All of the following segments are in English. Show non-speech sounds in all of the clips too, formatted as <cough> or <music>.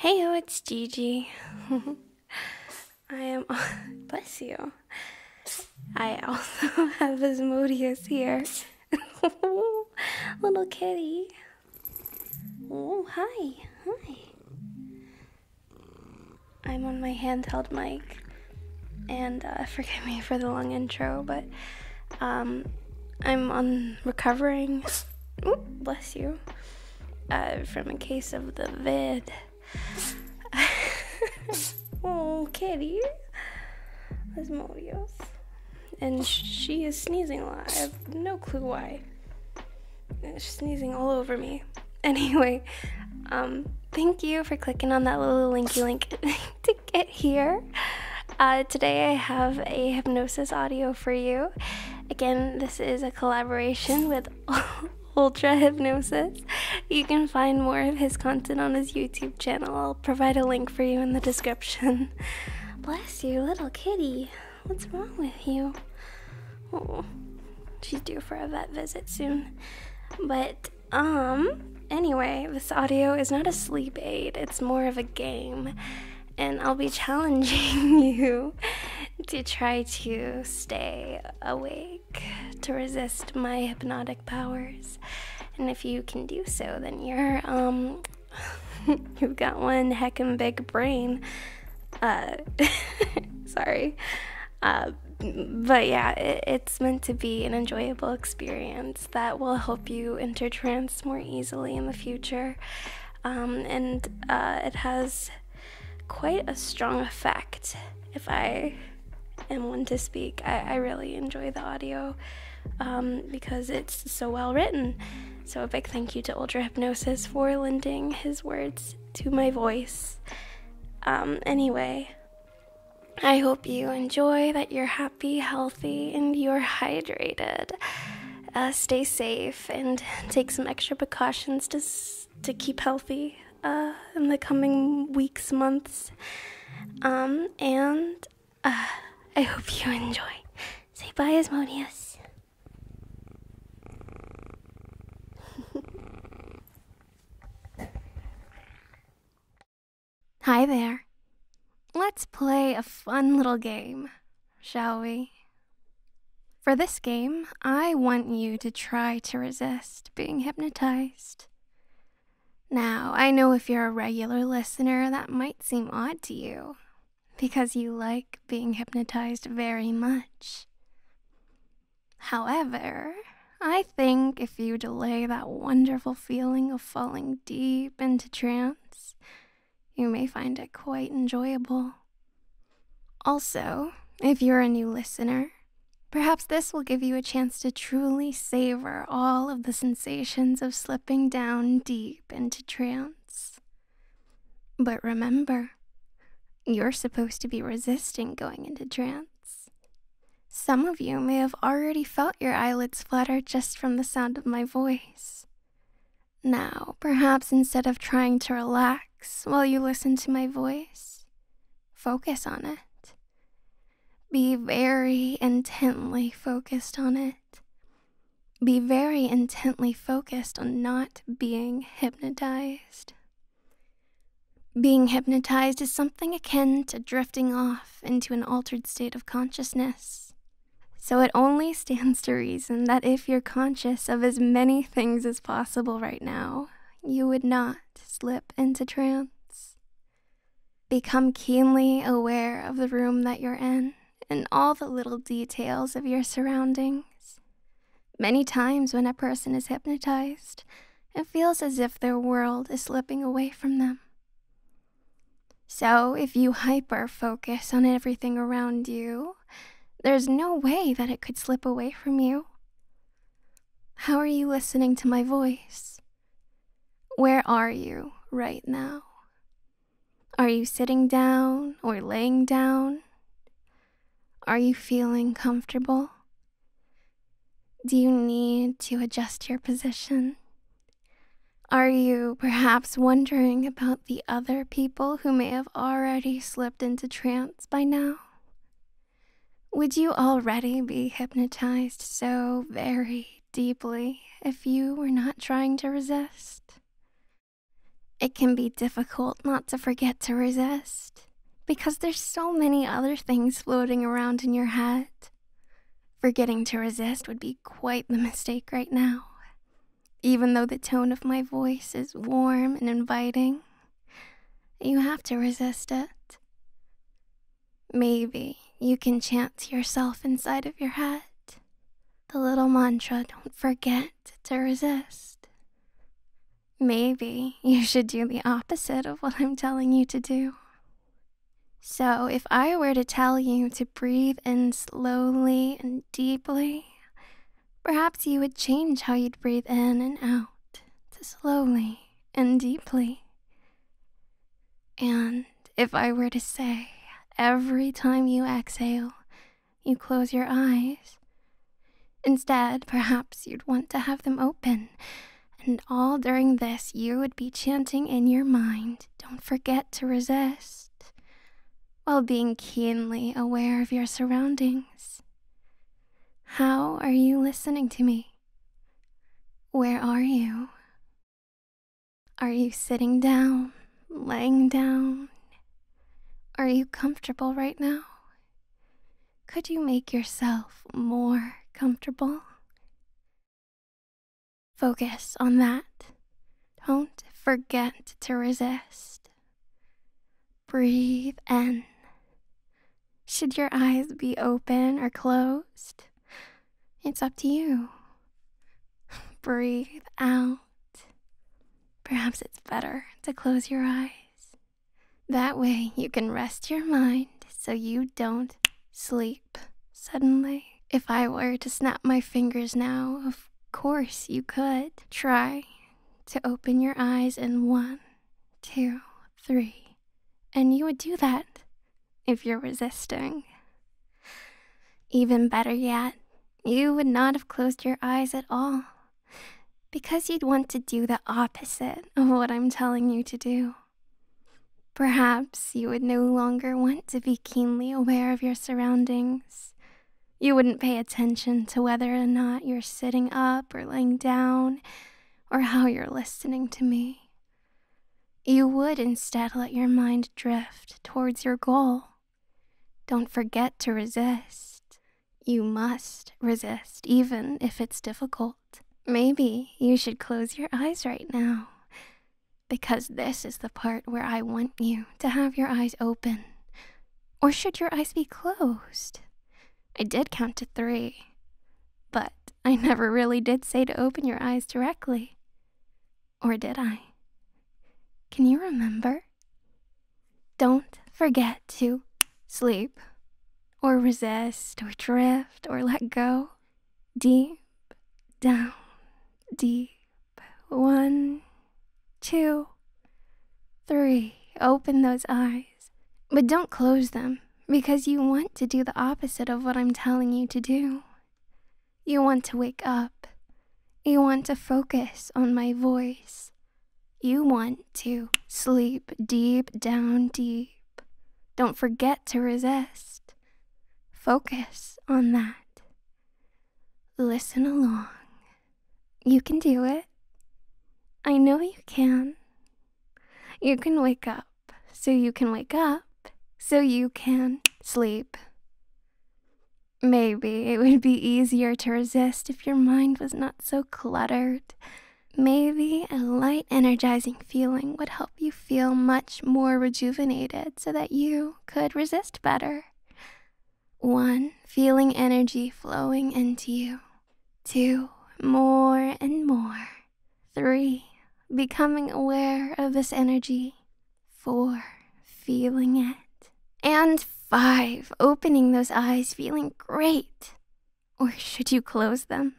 Hey, it's Gigi. <laughs> I am. <laughs> Bless you. I also <laughs> have Asmodeus here. Little kitty. Oh, hi. Hi. I'm on my handheld mic. And uh, forgive me for the long intro, but um, I'm on recovering. Ooh, bless you. Uh, from a case of the vid. <laughs> oh, kitty. Asmodeus. And she is sneezing a lot. I have no clue why. She's sneezing all over me. <laughs> Anyway, um, thank you for clicking on that little linky link <laughs> to get here. Uh, today I have a hypnosis audio for you. Again, this is a collaboration with Ultra Hypnosis. You can find more of his content on his YouTube channel. I'll provide a link for you in the description. Bless you, little kitty. What's wrong with you? Oh, she's due for a vet visit soon. But, um, anyway, this audio is not a sleep aid, it's more of a game. And I'll be <laughs> challenging you to try to stay awake, to resist my hypnotic powers. And if you can do so, then you're, um, <laughs> you've got one heckin' big brain. Uh, <laughs> sorry. Uh, but yeah, it, it's meant to be an enjoyable experience that will help you enter trance more easily in the future. Um, and uh, it has quite a strong effect if I am one to speak. I, I really enjoy the audio um, because it's so well written. So, a big thank you to Ultra Hypnosis for lending his words to my voice. Um, anyway, I hope you enjoy, that you're happy, healthy, and you're hydrated. Uh, stay safe and <laughs> take some extra precautions to, to keep healthy uh, in the coming weeks, months. Um, and uh, I hope you <laughs> enjoy. Say bye, Asmodeus. Hi there. Let's play a fun little game, shall we? For this game, I want you to try to resist being hypnotized. Now, I know if you're a regular listener, that might seem odd to you, because you like being hypnotized very much. However, I think if you delay that wonderful feeling of falling deep into trance, you may find it quite enjoyable. Also, if you're a new listener, perhaps this will give you a chance to truly savor all of the sensations of slipping down deep into trance. But remember, you're supposed to be resisting going into trance. Some of you may have already felt your eyelids flutter just from the sound of my voice. Now, perhaps instead of trying to relax while you listen to my voice, focus on it. Be very intently focused on it. Be very intently focused on not being hypnotized. Being hypnotized is something akin to drifting off into an altered state of consciousness. So it only stands to reason that if you're conscious of as many things as possible right now, you would not slip into trance. Become keenly aware of the room that you're in and all the little details of your surroundings. Many times when a person is hypnotized, it feels as if their world is slipping away from them. So, if you hyper focus on everything around you, there's no way that it could slip away from you. How are you listening to my voice? Where are you right now? Are you sitting down or laying down? Are you feeling comfortable? Do you need to adjust your position? Are you perhaps wondering about the other people who may have already slipped into trance by now? Would you already be hypnotized so very deeply if you were not trying to resist? It can be difficult not to forget to resist because there's so many other things floating around in your head. Forgetting to resist would be quite the mistake right now. Even though the tone of my voice is warm and inviting, you have to resist it. Maybe you can chant to yourself inside of your head the little mantra don't forget to resist. Maybe you should do the opposite of what I'm telling you to do. So, if I were to tell you to breathe in slowly and deeply, perhaps you would change how you'd breathe in and out to slowly and deeply. And if I were to say, every time you exhale, you close your eyes, instead, perhaps you'd want to have them open. And all during this, you would be chanting in your mind, Don't forget to resist, while being keenly aware of your surroundings. How are you listening to me? Where are you? Are you sitting down? laying down? Are you comfortable right now? Could you make yourself more comfortable? Focus on that. Don't forget to resist. Breathe in. Should your eyes be open or closed? It's up to you. <laughs> Breathe out. Perhaps it's better to close your eyes. That way you can rest your mind so you don't sleep suddenly. If I were to snap my fingers now, of course you could. Try to open your eyes in one, two, three, and you would do that if you're resisting. Even better yet, you would not have closed your eyes at all because you'd want to do the opposite of what I'm telling you to do. Perhaps you would no longer want to be keenly aware of your surroundings. You wouldn't pay attention to whether or not you're sitting up or laying down or how you're listening to me. You would instead let your mind drift towards your goal. Don't forget to resist. You must resist, even if it's difficult. Maybe you should close your eyes right now, because this is the part where I want you to have your eyes open. Or should your eyes be closed? I did count to three, but I never really did say to open your eyes directly. Or did I? Can you remember? Don't forget to sleep, or resist, or drift, or let go. Deep down deep. One, two, three. Open those eyes. But don't close them because you want to do the opposite of what I'm telling you to do. You want to wake up. You want to focus on my voice. You want to sleep deep down deep. Don't forget to resist. Focus on that. Listen along. You can do it. I know you can. You can wake up, so you can wake up, so you can sleep. Maybe it would be easier to resist if your mind was not so cluttered. Maybe a light, energizing feeling would help you feel much more rejuvenated so that you could resist better. One, feeling energy flowing into you. Two, more and more. Three, becoming aware of this energy. Four, feeling it. And five, opening those eyes, feeling great. Or should you close them?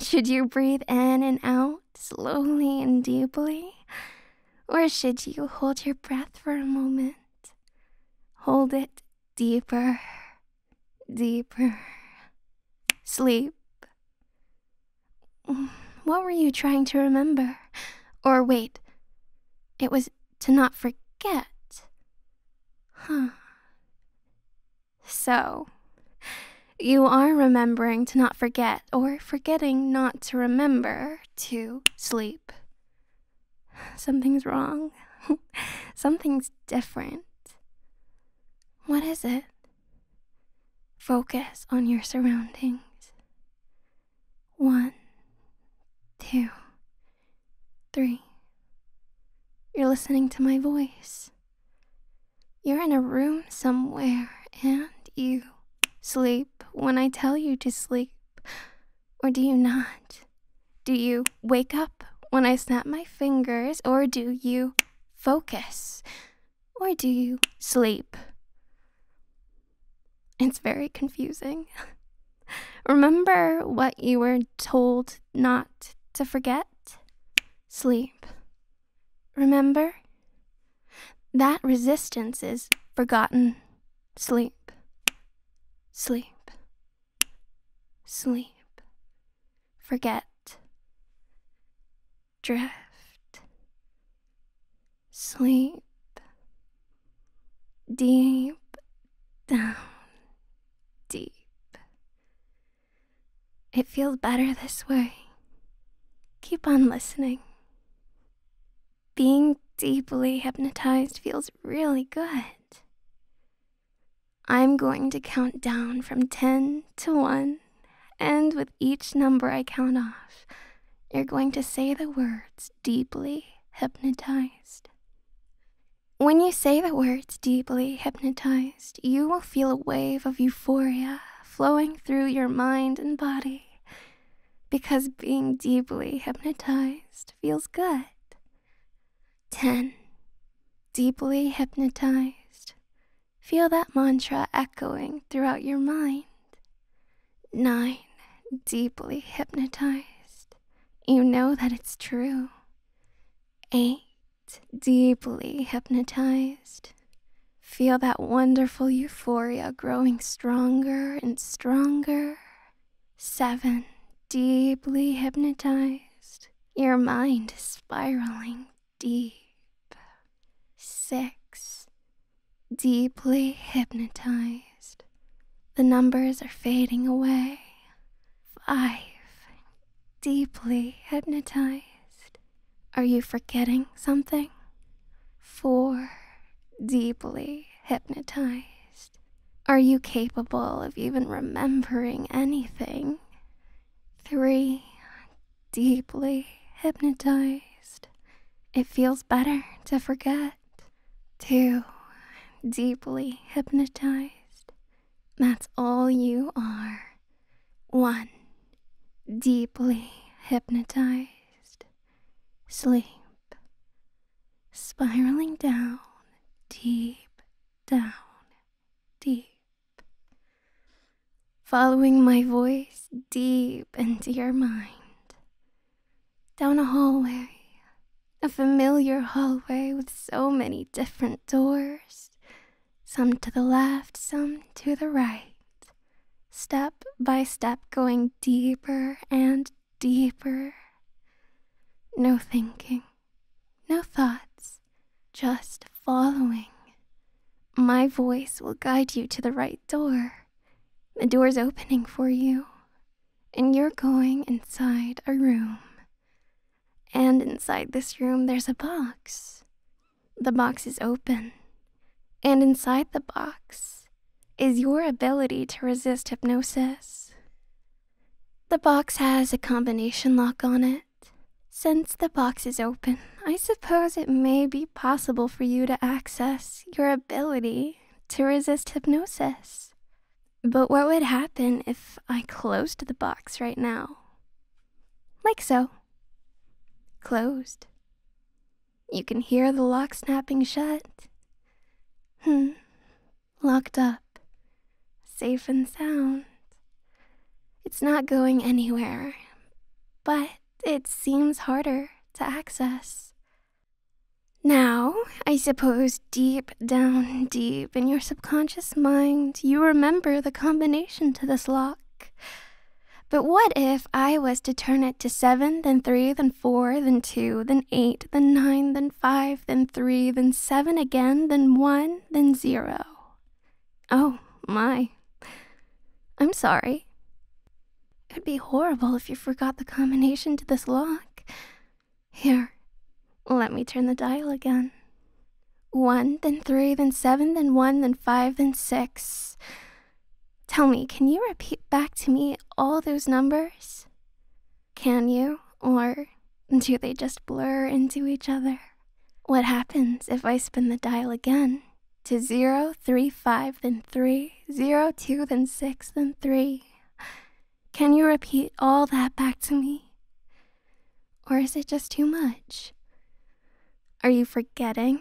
Should you breathe in and out slowly and deeply? Or should you hold your breath for a moment? Hold it deeper, deeper. Sleep what were you trying to remember? Or wait, it was to not forget. Huh. So, you are remembering to not forget, or forgetting not to remember to sleep. something's wrong. <laughs> something's different. What is it? Focus on your surroundings. One, two, three. You're listening to my voice. You're in a room somewhere and you sleep when I tell you to sleep. Or do you not? Do you wake up when I snap my fingers? Or do you focus? Or do you sleep? It's very confusing. <laughs> Remember what you were told not to forget? Sleep. Remember? That resistance is forgotten. Sleep. Sleep. Sleep. Forget. Drift. Sleep. Deep down. Deep. It feels better this way. Keep on listening. Being deeply hypnotized feels really good. I'm going to count down from 10 to 1, and with each number I count off, you're going to say the words deeply hypnotized. When you say the words deeply hypnotized, you will feel a wave of euphoria flowing through your mind and body because being deeply hypnotized feels good. 10. Deeply hypnotized. Feel that mantra echoing throughout your mind. 9. Deeply hypnotized. You know that it's true. 8. Deeply hypnotized. Feel that wonderful euphoria growing stronger and stronger. 7. Deeply hypnotized. Your mind is spiraling deep six, deeply hypnotized. The numbers are fading away. Five, deeply hypnotized. Are you forgetting something? Four, deeply hypnotized. Are you capable of even remembering anything? Three, deeply hypnotized. It feels better to forget. Two, deeply hypnotized. That's all you are. One, deeply hypnotized. Sleep, spiraling down, deep down, deep. Following my voice deep into your mind. Down a hallway a familiar hallway with so many different doors, some to the left, some to the right, step by step going deeper and deeper. No thinking, no thoughts, just following. My voice will guide you to the right door. The door's opening for you, and you're going inside a room. And inside this room, there's a box. The box is open. And inside the box is your ability to resist hypnosis. The box has a combination lock on it. Since the box is open, I suppose it may be possible for you to access your ability to resist hypnosis. But what would happen if I closed the box right now? Like so closed. You can hear the lock snapping shut. Hmm, locked up, safe and sound. It's not going anywhere, but it seems harder to access. Now, I suppose deep down deep in your subconscious mind, you remember the combination to this lock. But what if I was to turn it to seven, then three, then four, then two, then eight, then nine, then five, then three, then seven again, then one, then zero? Oh, my. I'm sorry. It'd be horrible if you forgot the combination to this lock. Here, Let me turn the dial again. One, then three, then seven, then one, then five, then six. Tell me, can you repeat back to me all those numbers? Can you? Or do they just blur into each other? What happens if I spin the dial again to zero, three, five, then three, zero, two, then six, then three? Can you repeat all that back to me? Or is it just too much? Are you forgetting?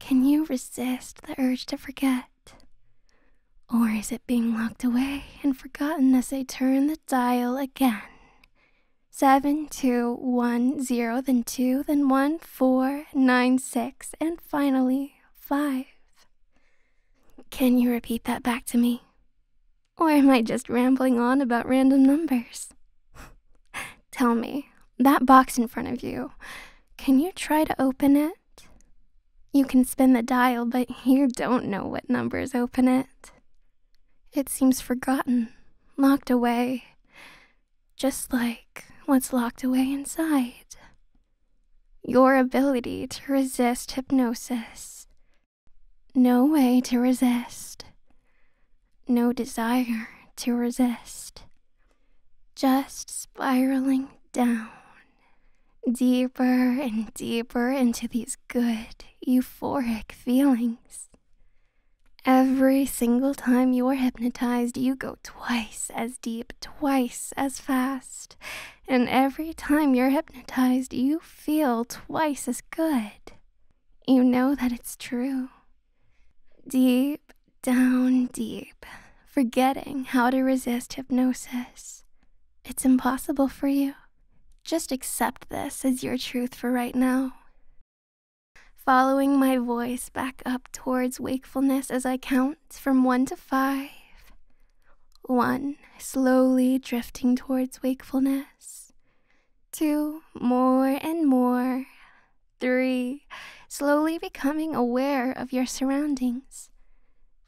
Can you resist the urge to forget? Or is it being locked away and forgotten as I turn the dial again? Seven, two, one, zero, then two, then one, four, nine, six, and finally five. Can you repeat that back to me? Or am I just rambling on about random numbers? <laughs> Tell me, that box in front of you, can you try to open it? You can spin the dial, but you don't know what numbers open it. It seems forgotten, locked away, just like what's locked away inside. Your ability to resist hypnosis. No way to resist. No desire to resist. Just spiraling down, deeper and deeper into these good, euphoric feelings. Every single time you are hypnotized, you go twice as deep, twice as fast. And every time you're hypnotized, you feel twice as good. You know that it's true. Deep down deep, forgetting how to resist hypnosis. It's impossible for you. Just accept this as your truth for right now following my voice back up towards wakefulness as I count from one to five. One, slowly drifting towards wakefulness. Two, more and more. Three, slowly becoming aware of your surroundings.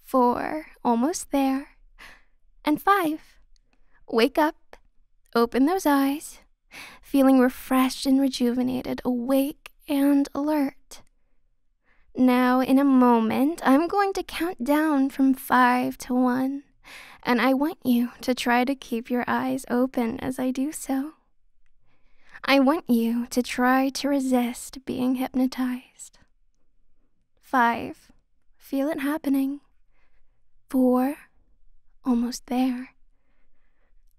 Four, almost there. And five, wake up, open those eyes, feeling refreshed and rejuvenated, awake and alert. Now, in a moment, I'm going to count down from five to one, and I want you to try to keep your eyes open as I do so. I want you to try to resist being hypnotized. Five, feel it happening. Four, almost there.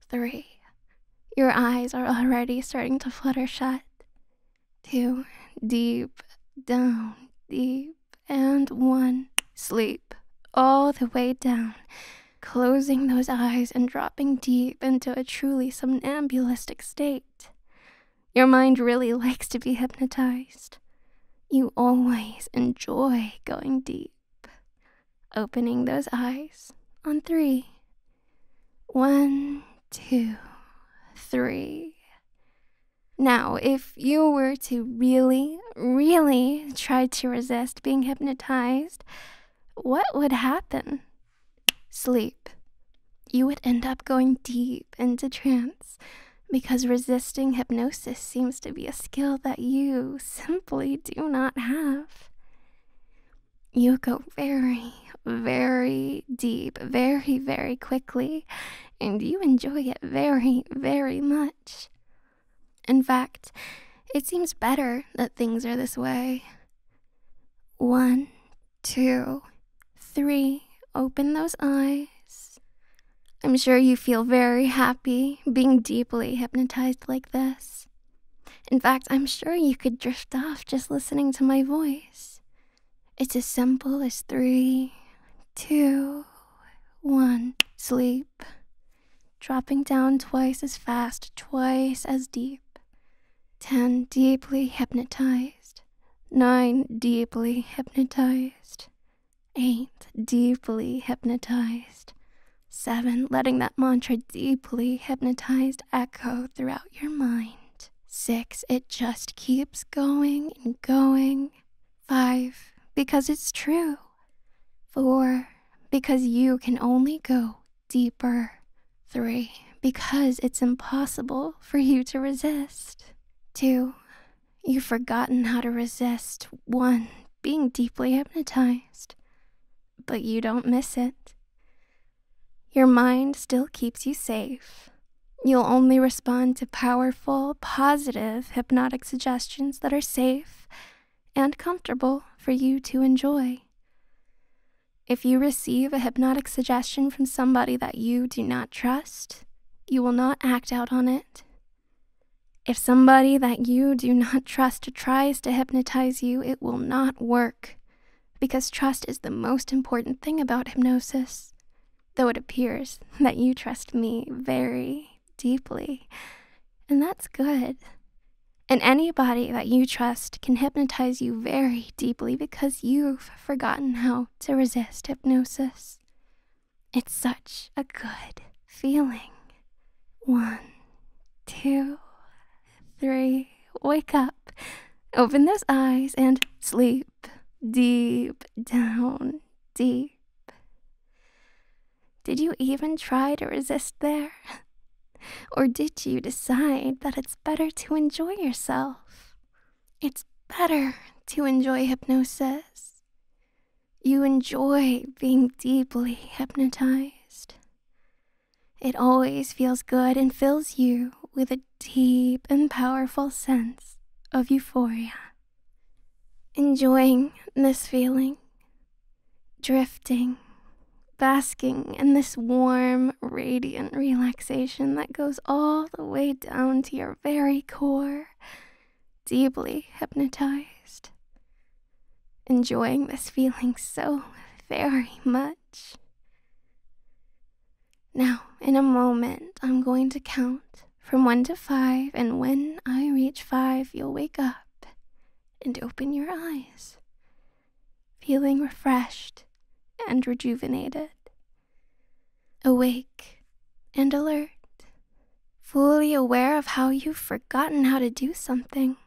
Three, your eyes are already starting to flutter shut. Two, deep down deep and one. Sleep all the way down, closing those eyes and dropping deep into a truly somnambulistic state. Your mind really likes to be hypnotized. You always enjoy going deep. Opening those eyes on three. One, two, three. Now, if you were to really, really try to resist being hypnotized, what would happen? Sleep. You would end up going deep into trance because resisting hypnosis seems to be a skill that you simply do not have. You go very, very deep, very, very quickly, and you enjoy it very, very much. In fact, it seems better that things are this way. One, two, three, open those eyes. I'm sure you feel very happy being deeply hypnotized like this. In fact, I'm sure you could drift off just listening to my voice. It's as simple as three, two, one, sleep. Dropping down twice as fast, twice as deep. 10 deeply hypnotized, 9 deeply hypnotized, 8 deeply hypnotized, 7 letting that mantra deeply hypnotized echo throughout your mind, 6 it just keeps going and going, 5 because it's true, 4 because you can only go deeper, 3 because it's impossible for you to resist. Two, You've forgotten how to resist one being deeply hypnotized, but you don't miss it. Your mind still keeps you safe. You'll only respond to powerful, positive hypnotic suggestions that are safe and comfortable for you to enjoy. If you receive a hypnotic suggestion from somebody that you do not trust, you will not act out on it. If somebody that you do not trust tries to hypnotize you, it will not work because trust is the most important thing about hypnosis, though it appears <laughs> that you trust me very deeply, and that's good. And anybody that you trust can hypnotize you very deeply because you've forgotten how to resist hypnosis. It's such a good feeling. One, two, three. Wake up. Open those eyes and sleep deep down deep. Did you even try to resist there? Or did you decide that it's better to enjoy yourself? It's better to enjoy hypnosis. You enjoy being deeply hypnotized. It always feels good and fills you with a deep and powerful sense of euphoria. Enjoying this feeling, drifting basking in this warm, radiant relaxation that goes all the way down to your very core, deeply hypnotized. Enjoying this feeling so very much. Now, in a moment, I'm going to count from one to five, and when I reach five, you'll wake up and open your eyes, feeling refreshed and rejuvenated. Awake and alert, fully aware of how you've forgotten how to do something,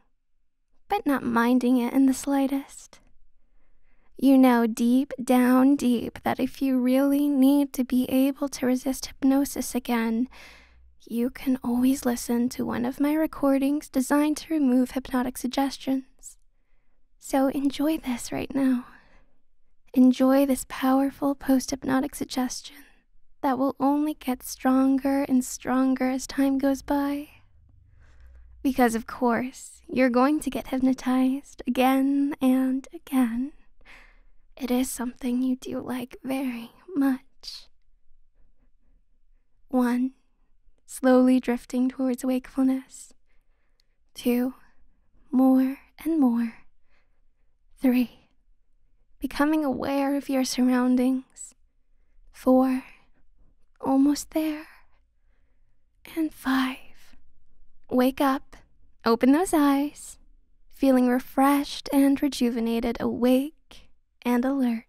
but not minding it in the slightest. You know deep down deep that if you really need to be able to resist hypnosis again, you can always listen to one of my recordings designed to remove hypnotic suggestions. So enjoy this right now. Enjoy this powerful post hypnotic suggestion that will only get stronger and stronger as time goes by. Because, of course, you're going to get hypnotized again and again. It is something you do like very much. One, slowly drifting towards wakefulness. Two, more and more. Three, becoming aware of your surroundings. Four, almost there. And five, wake up, open those eyes, feeling refreshed and rejuvenated, awake and alert.